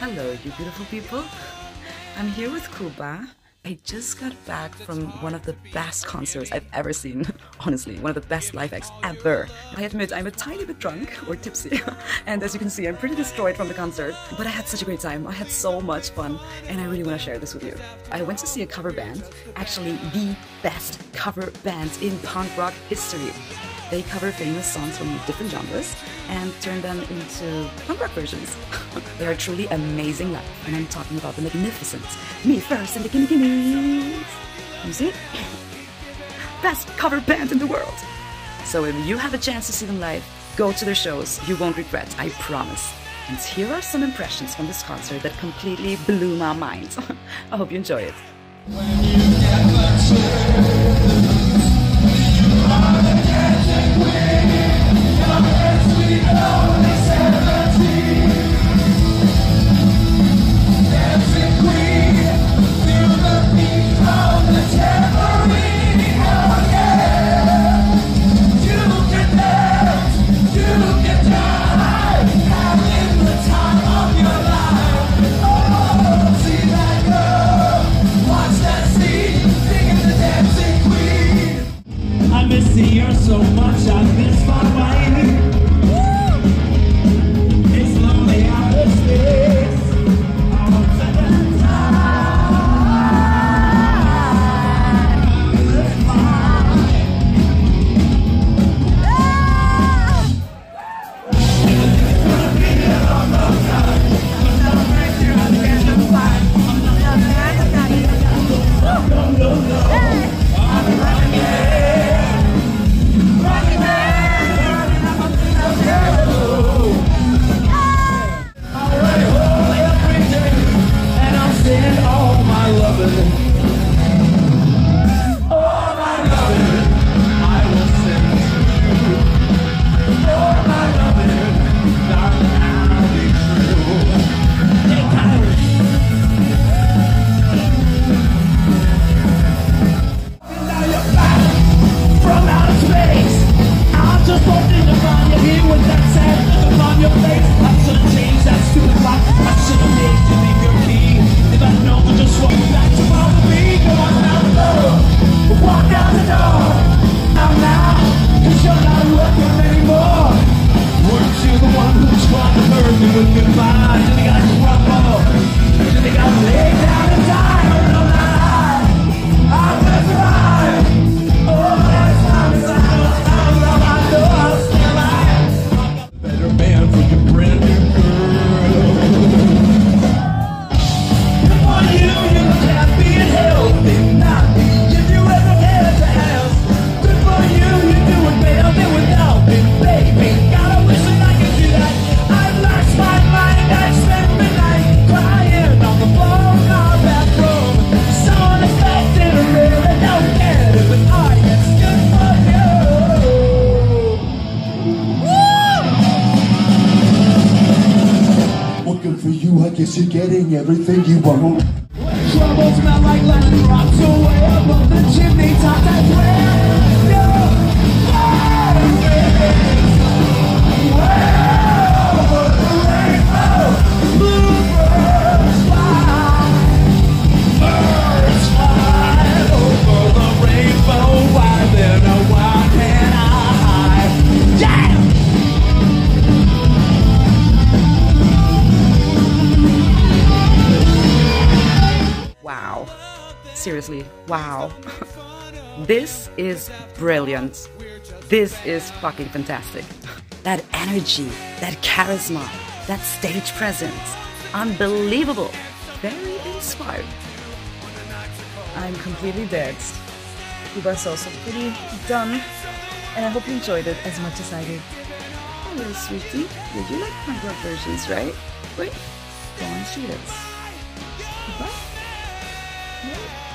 Hello, you beautiful people. I'm here with Kuba. I just got back from one of the best concerts I've ever seen. Honestly, one of the best live acts ever. I admit I'm a tiny bit drunk or tipsy, and as you can see, I'm pretty destroyed from the concert. But I had such a great time. I had so much fun, and I really want to share this with you. I went to see a cover band, actually the best cover band in punk rock history. They cover famous songs from different genres and turn them into punk rock versions. they are truly amazing live, and I'm talking about the magnificent Me First and the Gimme Gimmes. You see? Best cover band in the world. So if you have a chance to see them live, go to their shows. You won't regret, I promise. And here are some impressions from this concert that completely blew my mind. I hope you enjoy it. So my loving. I guess you're getting everything you want. Trouble smell like lemon drops above the chimney top. That's where Seriously, wow. this is brilliant. This is fucking fantastic. That energy, that charisma, that stage presence. Unbelievable. Very inspired. I'm completely dead. Kuba's also pretty done. And I hope you enjoyed it as much as I did. Hello, sweetie. Did you like my rock versions, right? Wait, go on, shoot it. Goodbye.